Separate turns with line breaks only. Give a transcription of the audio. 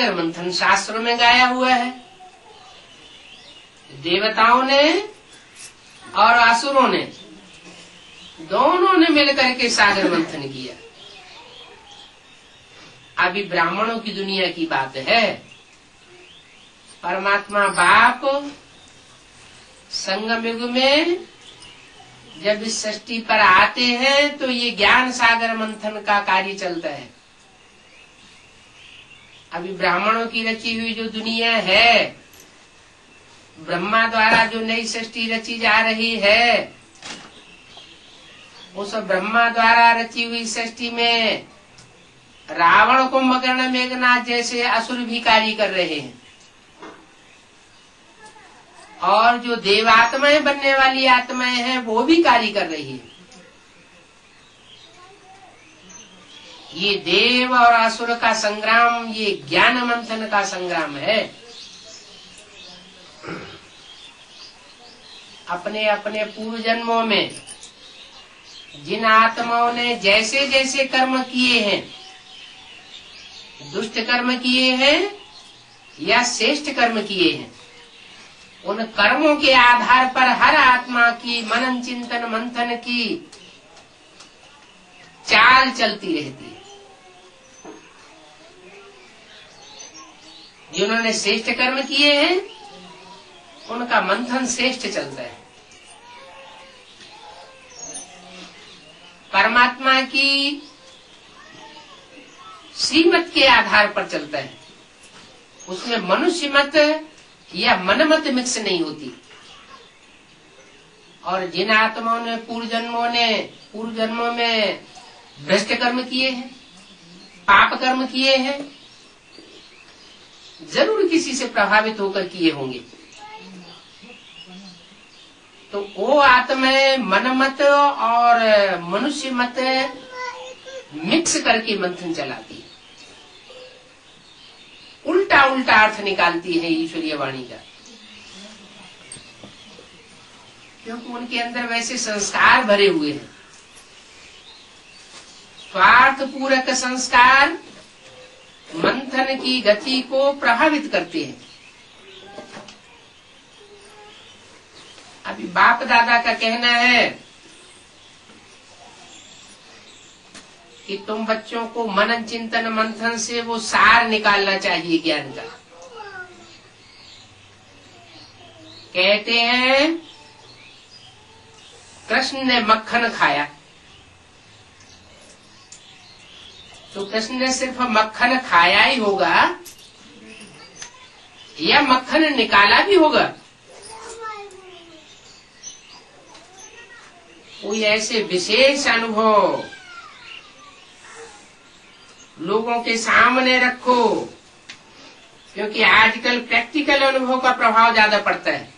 सागर मंथन शास्त्रों में गाया हुआ है। देवताओं ने और आसुरों ने, दोनों ने मिलकर के सागर मंथन किया। अभी ब्राह्मणों की दुनिया की बात है। परमात्मा बाप संगम युग में जब इस सृष्टि पर आते हैं तो ये ज्ञान सागर मंथन का कार्य चलता है। अभी ब्राह्मणों की रची हुई जो दुनिया है, ब्रह्मा द्वारा जो नई सृष्टि रची जा रही है उस ब्रह्मा द्वारा रची हुई सृष्टि में रावण को मकर्ण मेघनाथ जैसे असुर भी कार्य कर रहे हैं। और जो देवात्माएँ बनने वाली आत्माएँ हैं, वो भी कार्य कर रही है। ये देव और असुर का संग्राम, ये ज्ञान मंथन का संग्राम है। अपने अपने पूर्व जन्मों में, जिन आत्माओं ने जैसे जैसे कर्म किए हैं, दुष्ट कर्म किए हैं या श्रेष्ठ कर्म किए हैं, उन कर्मों के आधार पर हर आत्मा की मनन चिंतन मंथन की चाल चलती रहती है। जिन्होंने श्रेष्ठ कर्म किए हैं, उनका मंथन श्रेष्ठ चलता है। परमात्मा की श्रीमत के आधार पर चलता है। उसमें मनुष्य मत या मन मत मिक्स नहीं होती। और जिन आत्माओं ने पूर्व जन्मों ने पूर्व जन्मों में भ्रष्ट कर्म किए हैं, पाप कर्म किए हैं ज़रूर किसी से प्रभावित होकर किए होंगे। तो वो आत्माएँ मन मत और मनुष्य मत मिक्स करके मंथन चलाती है। उल्टा उल्टा अर्थ निकालती है ईश्वरीय वाणी का। क्योंकि उनके अंदर वैसे संस्कार भरे हुए हैं। स्वार्थ पूरक संस्कार मंथन की गति को प्रभावित करते हैं। अभी बाप दादा का कहना है कि तुम बच्चों को मनन चिंतन मंथन से वो सार निकालना चाहिए ज्ञान का। कहते हैं, कृष्ण ने मक्खन खाया। तो कृष्ण ने सिर्फ़ मक्खन खाया ही होगा या मक्खन निकाला भी होगा? कोई ऐसे विशेष अनुभव? लोगों के सामने रखो, क्योंकि आजकल प्रैक्टिकल अनुभव का प्रभाव ज़्यादा पड़ता है।